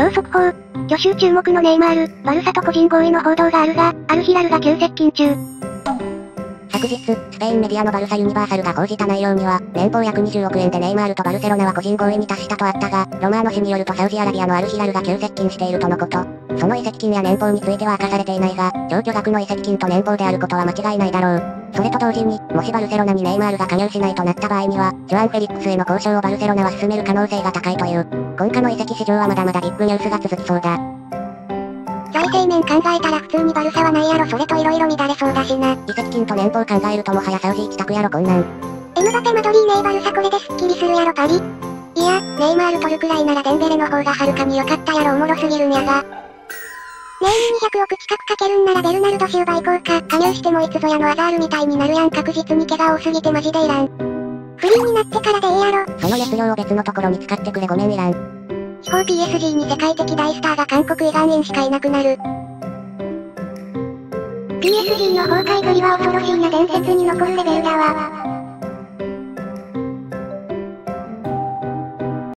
超速報。去就注目のネイマール、バルサと個人合意の報道があるが、アルヒラルが急接近中。昨日、スペインメディアのバルサユニバーサルが報じた内容には、年俸約20億円でネイマールとバルセロナは個人合意に達したとあったが、ロマーノ氏によるとサウジアラビアのアルヒラルが急接近しているとのこと。その移籍金や年俸については明かされていないが、上巨額の移籍金と年俸であることは間違いないだろう。それと同時に、もしバルセロナにネイマールが加入しないとなった場合には、ジョアン・フェリックスへの交渉をバルセロナは進める可能性が高いという。今夏の移籍市場はまだまだビッグニュースが続きそうだ。財政面考えたら普通にバルサはないやろそれと色々乱れそうだしな。移籍金と年俸考えるともはやサウジ行きたくやろこんなん。エムバペマドリーネイバルサこれですっきりするやろパリ。いや、ネイマール取るくらいならデンベレの方がはるかに良かったやろおもろすぎるんやが。年に200億近くかけるんならベルナルドシウバ行こうか。加入してもいつぞやのアザールみたいになるやん確実に怪我多すぎてマジでいらん。フリーになってからでいいやろ。その熱量を別のところに使ってくれごめんいらん。地方 PSG に世界的大スターが韓国イガンインしかいなくなる。PSG の崩壊ぶりは恐ろしいな伝説に残るレベルだわ。